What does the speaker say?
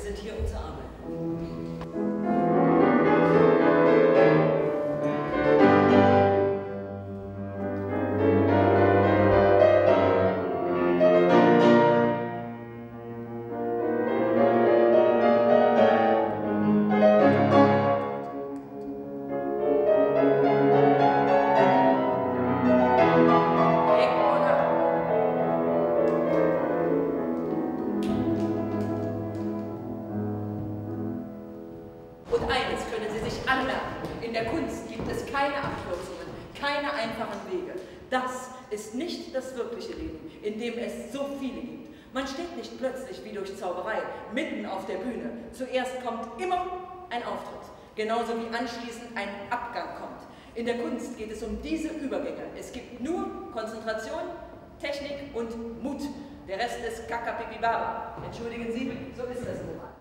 sind hier, um zu arbeiten. Und eines können Sie sich anmerken. In der Kunst gibt es keine Abkürzungen, keine einfachen Wege. Das ist nicht das wirkliche Leben, in dem es so viele gibt. Man steht nicht plötzlich wie durch Zauberei mitten auf der Bühne. Zuerst kommt immer ein Auftritt, genauso wie anschließend ein Abgang kommt. In der Kunst geht es um diese Übergänge. Es gibt nur Konzentration, Technik und Mut. Der Rest ist Kakapipibaba. Entschuldigen Sie, so ist das nun mal.